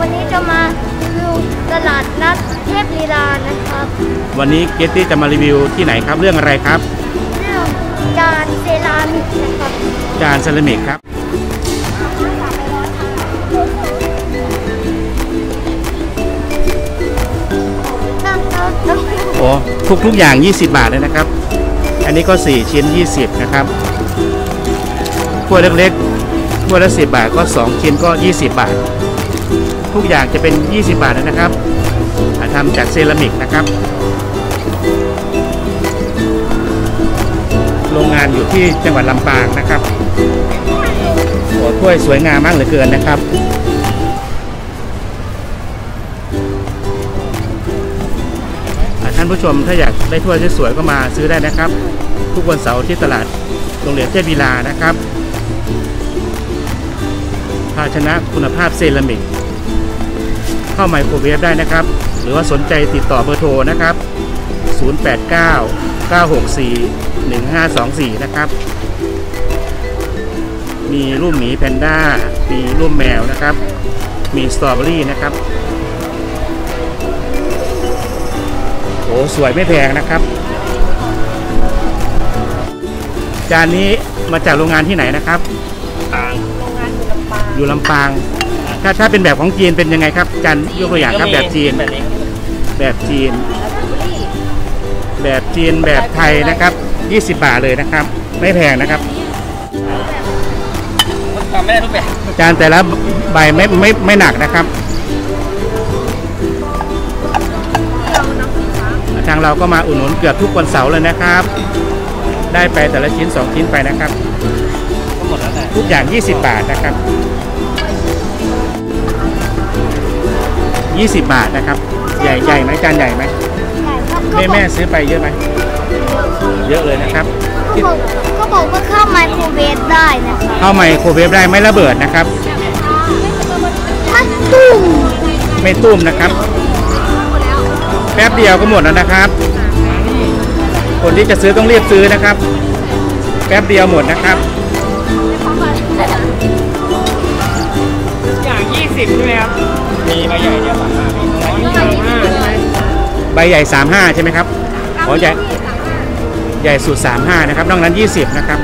วันนี้จะมาดูตลาดนัดเทพลีลานะครับ วันนี้เกตตี้จะมารีวิวที่ไหนครับเรื่องอะไรครับ เรื่องจานเซรามิกนะครับ จานเซรามิกครับตั้งโต๊ะตั้งโอ้ทุกทุกอย่าง 20 บาทเลยนะครับ อันนี้ก็ 4 ชิ้น 20 นะครับถ้วยเล็กๆถ้วยละ 10 บาทก็ 2 ชิ้นก็ 20 บาท ทุกอย่างจะเป็น 20 บาทเลยนะครับทำจากเซรามิกนะครับ โรงงานอยู่ที่จังหวัดลำปางนะครับโอ้ถ้วยสวยงามมากเหลือเกินนะครับท่านผู้ชมถ้าอยากได้ถ้วยสวยๆก็มาซื้อได้นะครับ ทุกวันเสาร์ที่ตลาดโรงเรียนเทพวีลานะครับ ภาชนะคุณภาพเซรามิก ข้าไมโครเวฟได้นะครับ หรือว่าสนใจติดต่อเบอร์โทรนะครับ 089 964 1524 นะครับ มีรูปหมีแพนด้า มีรูปแมวนะครับ มีสตรอเบอรี่นะครับ โอ้สวยไม่แพงนะครับ จานนี้มาจากโรงงานที่ไหนนะครับ อยู่ลำปาง ถ้าถ้าเป็นแบบของจีนเป็นยังไงครับจานยกตัวอย่างครับแบบจีนแบบนี้แบบจีน แบบจีนแบบไทยนะครับ 20 บาทเลยนะครับ ไม่แพงนะครับทำไม่ได้ทุกแบบจานแต่ละใบไม่ไม่ไม่หนักนะครับ ทางเราก็มาอุดหนุนเกือบทุกวันเสาร์เลยนะครับ ได้ไปแต่ละชิ้น 2 ชิ้นไปนะครับก็หมดแล้วแต่ทุกอย่าง 20 บาทนะครับ 20 บาทนะครับ ใหญ่ใหญ่ไหมจานใหญ่ไหมใหญ่ครับแม่แม่ซื้อไปเยอะไหมเยอะเลยนะครับก็บอกก็บอกว่าเข้าไมโครเวฟได้นะครับเข้าไมโครเวฟได้ไม่ระเบิดนะครับมันตุ้มไม่ตุ้มนะครับ แป๊บเดียวก็หมดแล้วนะครับ คนที่จะซื้อต้องรีบซื้อนะครับ แป๊บเดียวหมดนะครับอย่างยี่สิบใช่ไหมครับ มีใบใหญ่เดียวสามห้ามีใบยี่สิบห้าใช่ไหมใบใหญ่ 35 ใช่ไหมครับอ๋อใหญ่ใหญ่สุด 35 นะครับ นอกนั้น 20 นะครับ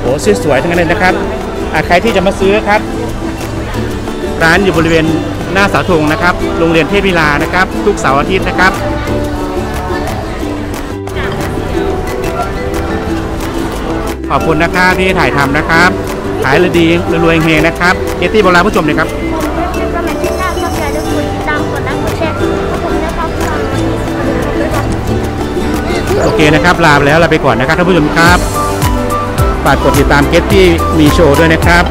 โอ้สวยๆทั้งนั้นเลยนะครับอะใครที่จะมาซื้อครับ ร้านอยู่บริเวณหน้าเสาธงนะครับ โรงเรียนเทพวิลานะครับ ทุกเสาร์อาทิตย์นะครับ ขอบคุณนะครับที่ถ่ายทำนะครับ ขายเลยดีรวยเฮงนะครับเกตี้บอกลาผู้ชมเลยครับผมเว็บจะมาที่หน้าก็อย่าลืมกดติดตามกดไลค์กดแชร์ขอบคุณนะครับโอเคนะครับ ลาไปแล้วลาไปก่อนนะครับท่านผู้ชมครับ ฝากกดติดตามเกตตี้มีโชว์ด้วยนะครับ